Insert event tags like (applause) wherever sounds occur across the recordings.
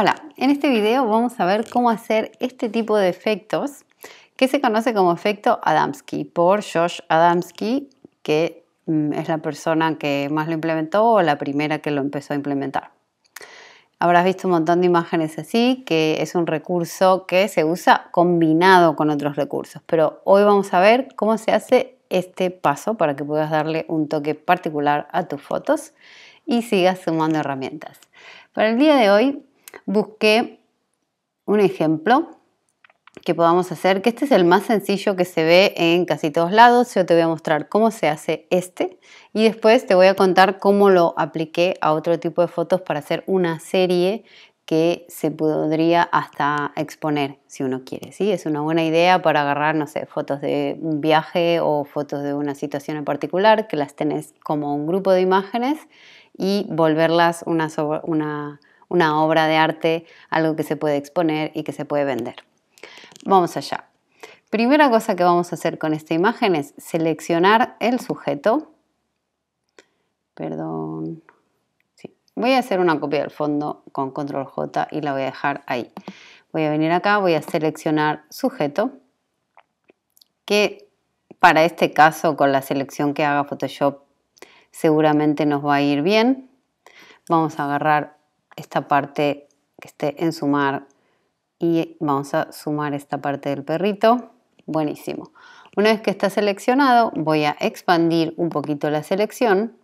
Hola, en este video vamos a ver cómo hacer este tipo de efectos que se conoce como efecto Adamski por Josh Adamski, que mm, es la persona que más lo implementó o la primera que lo empezó a implementar. Habrás visto un montón de imágenes así, que es un recurso que se usa combinado con otros recursos, pero hoy vamos a ver cómo se hace este paso para que puedas darle un toque particular a tus fotos y sigas sumando herramientas. Para el día de hoy busqué un ejemplo que podamos hacer, que este es el más sencillo que se ve en casi todos lados. Yo te voy a mostrar cómo se hace este y después te voy a contar cómo lo apliqué a otro tipo de fotos para hacer una serie que se podría hasta exponer si uno quiere. ¿sí? Es una buena idea para agarrar, no sé, fotos de un viaje o fotos de una situación en particular, que las tenés como un grupo de imágenes y volverlas una, una una obra de arte, algo que se puede exponer y que se puede vender. Vamos allá. Primera cosa que vamos a hacer con esta imagen es seleccionar el sujeto. Perdón. Voy a hacer una copia del fondo con control J y la voy a dejar ahí. Voy a venir acá, voy a seleccionar sujeto, que para este caso con la selección que haga Photoshop seguramente nos va a ir bien. Vamos a agarrar esta parte que esté en sumar y vamos a sumar esta parte del perrito. Buenísimo. Una vez que está seleccionado, voy a expandir un poquito la selección.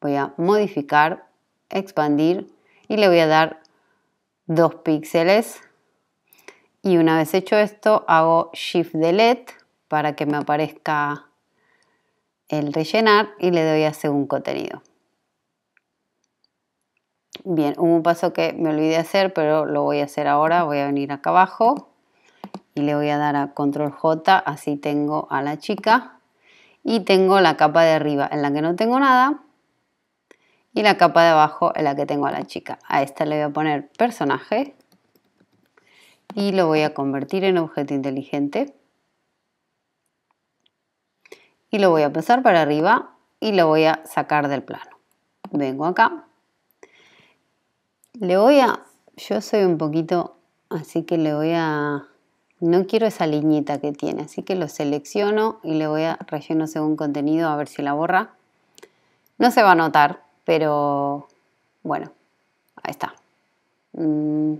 Voy a modificar, expandir y le voy a dar dos píxeles. Y una vez hecho esto, hago Shift Delete para que me aparezca el rellenar y le doy a según contenido. Bien, un paso que me olvidé hacer, pero lo voy a hacer ahora. Voy a venir acá abajo y le voy a dar a control J, así tengo a la chica. Y tengo la capa de arriba en la que no tengo nada y la capa de abajo en la que tengo a la chica. A esta le voy a poner personaje y lo voy a convertir en objeto inteligente. Y lo voy a pasar para arriba y lo voy a sacar del plano. Vengo acá le voy a, yo soy un poquito, así que le voy a, no quiero esa liñita que tiene, así que lo selecciono y le voy a relleno según contenido a ver si la borra. No se va a notar, pero bueno, ahí está. Mm,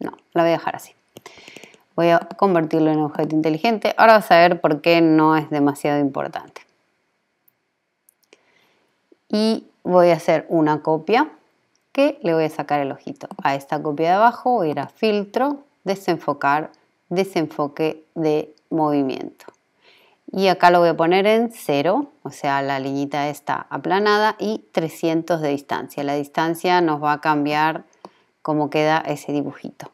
no, la voy a dejar así. Voy a convertirlo en objeto inteligente. Ahora vas a ver por qué no es demasiado importante. Y voy a hacer una copia que le voy a sacar el ojito. A esta copia de abajo voy a ir a filtro, desenfocar, desenfoque de movimiento. Y acá lo voy a poner en 0, o sea, la liñita está aplanada y 300 de distancia. La distancia nos va a cambiar cómo queda ese dibujito.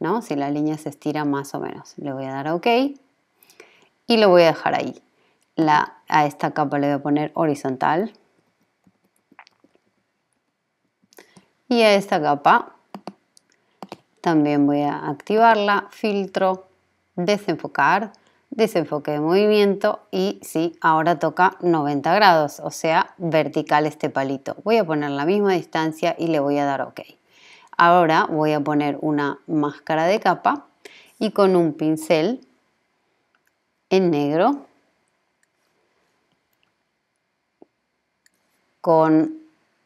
¿no? Si la línea se estira más o menos. Le voy a dar a OK y lo voy a dejar ahí. La, a esta capa le voy a poner horizontal y a esta capa también voy a activarla, filtro, desenfocar, desenfoque de movimiento y sí, ahora toca 90 grados, o sea, vertical este palito. Voy a poner la misma distancia y le voy a dar OK. Ahora voy a poner una máscara de capa y con un pincel en negro con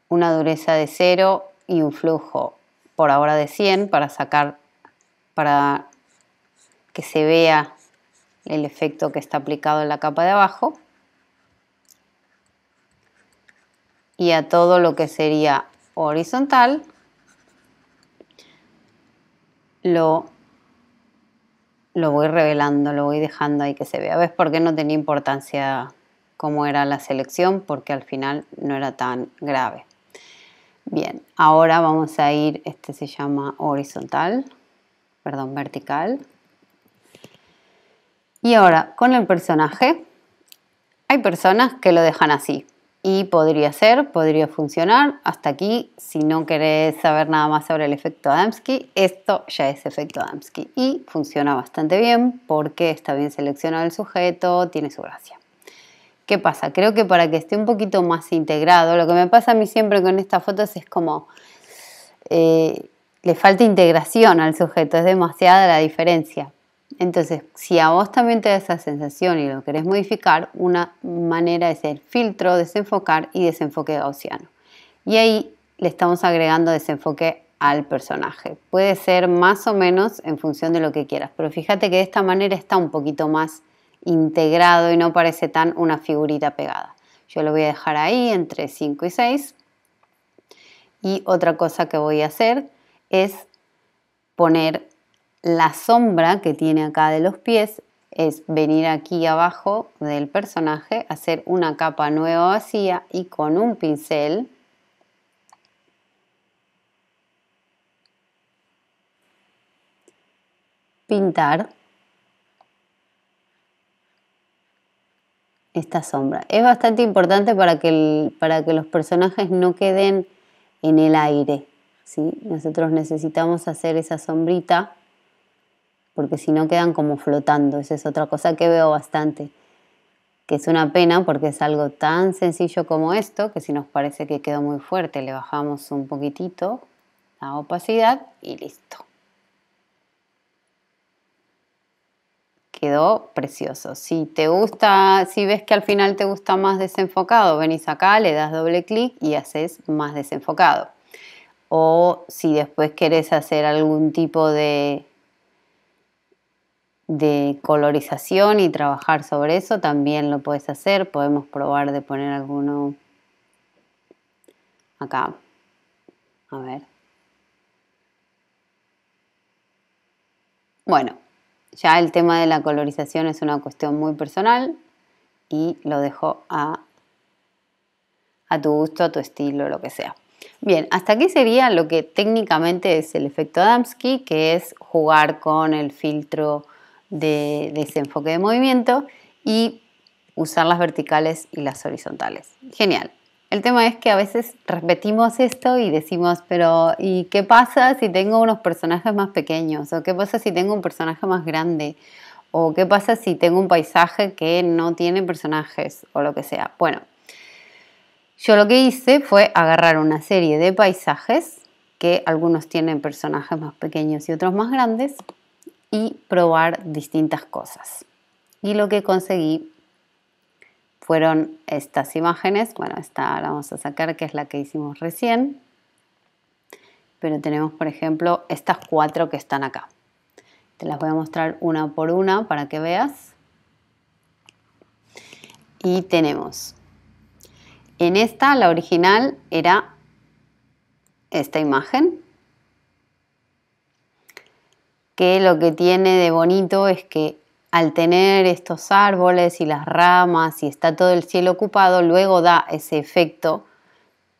una dureza de 0 y un flujo por ahora de 100 para sacar, para que se vea el efecto que está aplicado en la capa de abajo. Y a todo lo que sería horizontal lo, lo voy revelando, lo voy dejando ahí que se vea. ¿Ves por qué no tenía importancia cómo era la selección? Porque al final no era tan grave. Bien, ahora vamos a ir, este se llama horizontal, perdón, vertical. Y ahora, con el personaje, hay personas que lo dejan así. Y podría ser, podría funcionar. Hasta aquí, si no querés saber nada más sobre el efecto Adamski, esto ya es efecto Adamski. Y funciona bastante bien porque está bien seleccionado el sujeto, tiene su gracia. ¿Qué pasa? Creo que para que esté un poquito más integrado, lo que me pasa a mí siempre con estas fotos es como eh, le falta integración al sujeto, es demasiada la diferencia. Entonces, si a vos también te da esa sensación y lo querés modificar, una manera es el filtro, desenfocar y desenfoque gaussiano. Y ahí le estamos agregando desenfoque al personaje. Puede ser más o menos en función de lo que quieras, pero fíjate que de esta manera está un poquito más integrado y no parece tan una figurita pegada. Yo lo voy a dejar ahí entre 5 y 6. Y otra cosa que voy a hacer es poner la sombra que tiene acá de los pies, es venir aquí abajo del personaje, hacer una capa nueva vacía y con un pincel pintar esta sombra. Es bastante importante para que, para que los personajes no queden en el aire. ¿sí? Nosotros necesitamos hacer esa sombrita porque si no quedan como flotando. Esa es otra cosa que veo bastante, que es una pena porque es algo tan sencillo como esto, que si nos parece que quedó muy fuerte, le bajamos un poquitito la opacidad y listo. Quedó precioso. Si te gusta, si ves que al final te gusta más desenfocado, venís acá, le das doble clic y haces más desenfocado. O si después querés hacer algún tipo de, de colorización y trabajar sobre eso, también lo puedes hacer. Podemos probar de poner alguno acá. A ver. Bueno, ya el tema de la colorización es una cuestión muy personal y lo dejo a, a tu gusto, a tu estilo, lo que sea. Bien, hasta aquí sería lo que técnicamente es el efecto Adamski, que es jugar con el filtro de desenfoque de movimiento y usar las verticales y las horizontales. Genial. El tema es que a veces repetimos esto y decimos, pero ¿y qué pasa si tengo unos personajes más pequeños? ¿O qué pasa si tengo un personaje más grande? ¿O qué pasa si tengo un paisaje que no tiene personajes? O lo que sea. Bueno, yo lo que hice fue agarrar una serie de paisajes, que algunos tienen personajes más pequeños y otros más grandes, y probar distintas cosas. Y lo que conseguí fueron estas imágenes. Bueno, esta la vamos a sacar, que es la que hicimos recién. Pero tenemos, por ejemplo, estas cuatro que están acá. Te las voy a mostrar una por una para que veas. Y tenemos, en esta, la original era esta imagen, que lo que tiene de bonito es que al tener estos árboles y las ramas y está todo el cielo ocupado, luego da ese efecto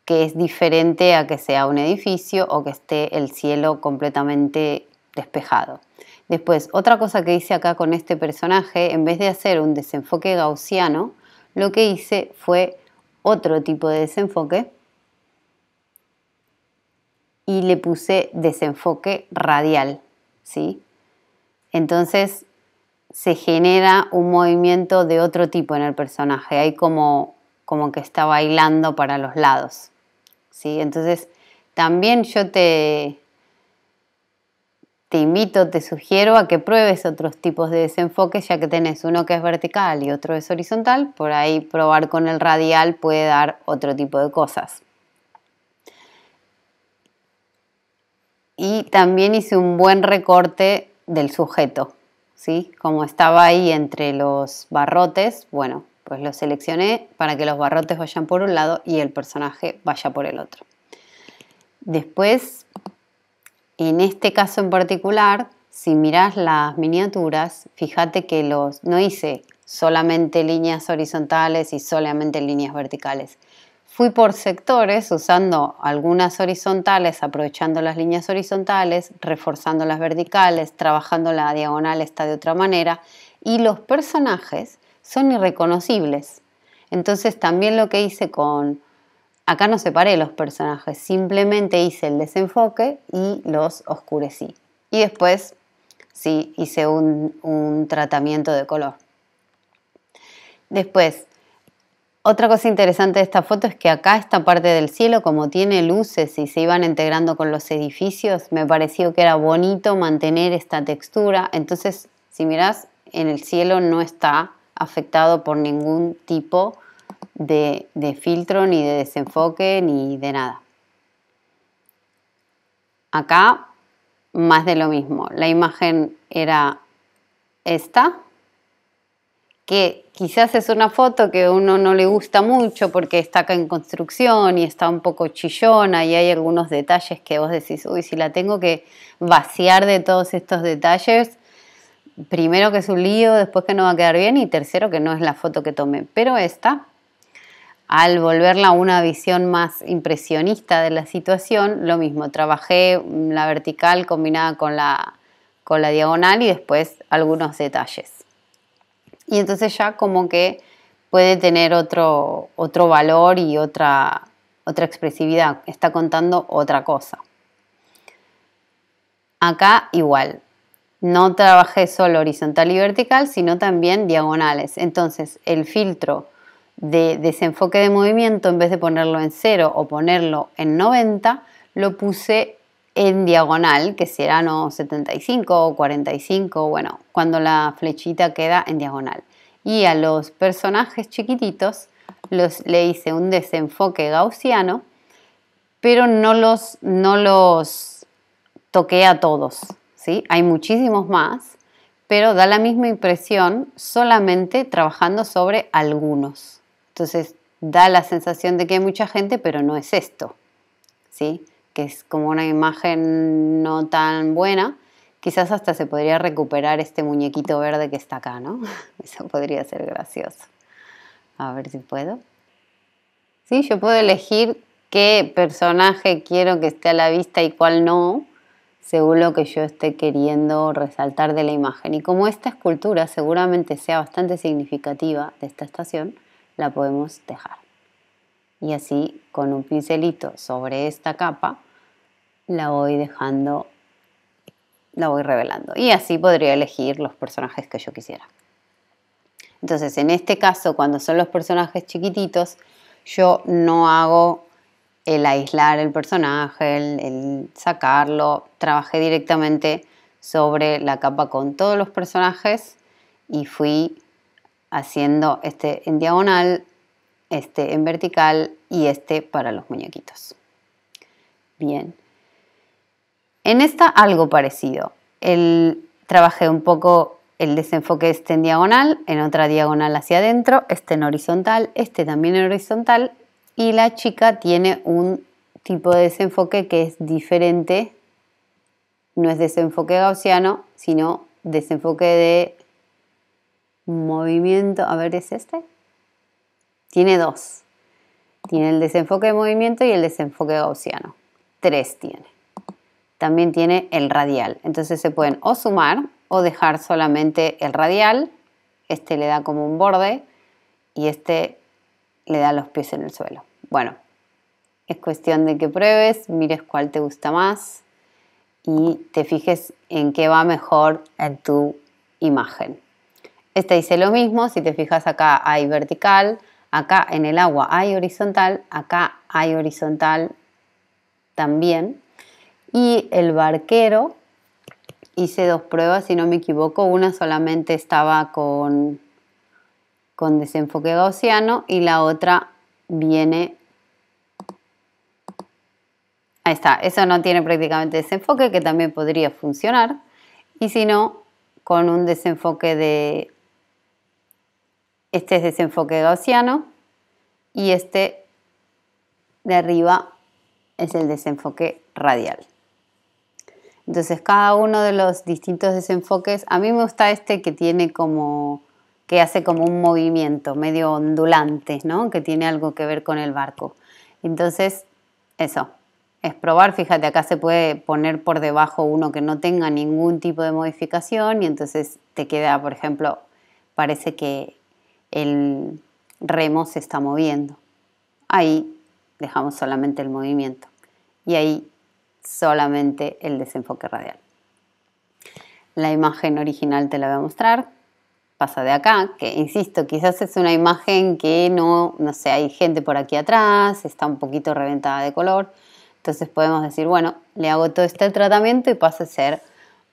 que es diferente a que sea un edificio o que esté el cielo completamente despejado. Después, otra cosa que hice acá con este personaje, en vez de hacer un desenfoque gaussiano, lo que hice fue otro tipo de desenfoque y le puse desenfoque radial, ¿sí? Entonces, se genera un movimiento de otro tipo en el personaje. Hay como, como que está bailando para los lados. ¿sí? Entonces, también yo te, te invito, te sugiero a que pruebes otros tipos de desenfoques, ya que tenés uno que es vertical y otro es horizontal. Por ahí probar con el radial puede dar otro tipo de cosas. Y también hice un buen recorte del sujeto. ¿Sí? Como estaba ahí entre los barrotes, bueno, pues lo seleccioné para que los barrotes vayan por un lado y el personaje vaya por el otro. Después, en este caso en particular, si miras las miniaturas, fíjate que los no hice solamente líneas horizontales y solamente líneas verticales. Fui por sectores usando algunas horizontales, aprovechando las líneas horizontales, reforzando las verticales, trabajando la diagonal esta de otra manera y los personajes son irreconocibles. Entonces también lo que hice con... Acá no separé los personajes, simplemente hice el desenfoque y los oscurecí. Y después sí hice un, un tratamiento de color. Después Otra cosa interesante de esta foto es que acá esta parte del cielo, como tiene luces y se iban integrando con los edificios, me pareció que era bonito mantener esta textura. Entonces, si miras, en el cielo no está afectado por ningún tipo de, de filtro, ni de desenfoque, ni de nada. Acá, más de lo mismo. La imagen era esta, que quizás es una foto que a uno no le gusta mucho porque está acá en construcción y está un poco chillona y hay algunos detalles que vos decís, uy, si la tengo que vaciar de todos estos detalles, primero que es un lío, después que no va a quedar bien y tercero que no es la foto que tomé. Pero esta, al volverla a una visión más impresionista de la situación, lo mismo, trabajé la vertical combinada con la, con la diagonal y después algunos detalles y entonces ya como que puede tener otro, otro valor y otra, otra expresividad, está contando otra cosa. Acá igual, no trabajé solo horizontal y vertical, sino también diagonales. Entonces el filtro de desenfoque de movimiento, en vez de ponerlo en 0 o ponerlo en 90, lo puse en diagonal, que será no 75 o 45, bueno, cuando la flechita queda en diagonal. Y a los personajes chiquititos los, le hice un desenfoque gaussiano, pero no los, no los toqué a todos. ¿sí? Hay muchísimos más, pero da la misma impresión solamente trabajando sobre algunos. Entonces da la sensación de que hay mucha gente, pero no es esto. ¿sí? Que es como una imagen no tan buena, quizás hasta se podría recuperar este muñequito verde que está acá, ¿no? (laughs) Eso podría ser gracioso. A ver si puedo. Sí, yo puedo elegir qué personaje quiero que esté a la vista y cuál no, según lo que yo esté queriendo resaltar de la imagen. Y como esta escultura seguramente sea bastante significativa de esta estación, la podemos dejar y así con un pincelito sobre esta capa la voy dejando, la voy revelando y así podría elegir los personajes que yo quisiera. Entonces en este caso cuando son los personajes chiquititos yo no hago el aislar el personaje, el, sacarlo, trabajé directamente sobre la capa con todos los personajes y fui haciendo este en diagonal este en vertical y este para los muñequitos. Bien. En esta algo parecido. El, trabajé un poco el desenfoque este en diagonal, en otra diagonal hacia adentro, este en horizontal, este también en horizontal y la chica tiene un tipo de desenfoque que es diferente, no es desenfoque gaussiano, sino desenfoque de movimiento, a ver, ¿es este? Tiene dos. Tiene el desenfoque de movimiento y el desenfoque gaussiano. Tres tiene. También tiene el radial. Entonces se pueden o sumar o dejar solamente el radial. Este le da como un borde y este le da los pies en el suelo. Bueno, es cuestión de que pruebes, mires cuál te gusta más y te fijes en qué va mejor en tu imagen. Este dice lo mismo, si te fijas acá hay vertical, Acá en el agua hay horizontal, acá hay horizontal también. Y el barquero, hice dos pruebas, si no me equivoco, una solamente estaba con, con desenfoque gaussiano y la otra viene... Ahí está, eso no tiene prácticamente desenfoque, que también podría funcionar. Y si no, con un desenfoque de este es desenfoque gaussiano y este de arriba es el desenfoque radial. Entonces cada uno de los distintos desenfoques, a mí me gusta este que tiene como, que hace como un movimiento medio ondulante, ¿no? Que tiene algo que ver con el barco. Entonces, eso, es probar, fíjate, acá se puede poner por debajo uno que no tenga ningún tipo de modificación y entonces te queda, por ejemplo, parece que el remo se está moviendo. Ahí dejamos solamente el movimiento y ahí solamente el desenfoque radial. La imagen original te la voy a mostrar. pasa de acá, que insisto, quizás es una imagen que no, no sé, hay gente por aquí atrás, está un poquito reventada de color. Entonces podemos decir, bueno, le hago todo este tratamiento y pasa a ser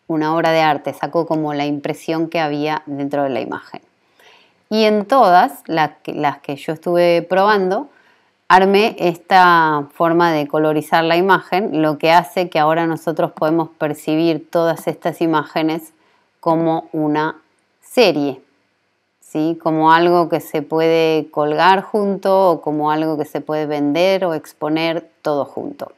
una obra de arte, saco como la impresión que había dentro de la imagen. Y en todas las que, las que yo estuve probando, armé esta forma de colorizar la imagen, lo que hace que ahora nosotros podemos percibir todas estas imágenes como una serie, ¿sí? como algo que se puede colgar junto o como algo que se puede vender o exponer todo junto.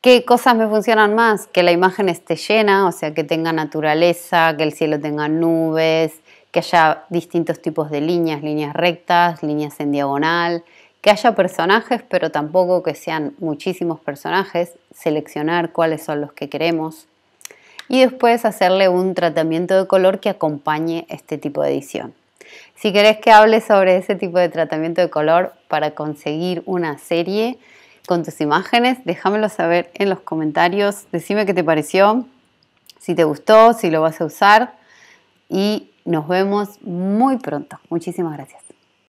¿Qué cosas me funcionan más? Que la imagen esté llena, o sea, que tenga naturaleza, que el cielo tenga nubes, que haya distintos tipos de líneas, líneas rectas, líneas en diagonal, que haya personajes, pero tampoco que sean muchísimos personajes, seleccionar cuáles son los que queremos. Y después hacerle un tratamiento de color que acompañe este tipo de edición. Si querés que hable sobre ese tipo de tratamiento de color para conseguir una serie con tus imágenes, déjamelo saber en los comentarios, decime qué te pareció, si te gustó, si lo vas a usar. Y nos vemos muy pronto. Muchísimas gracias.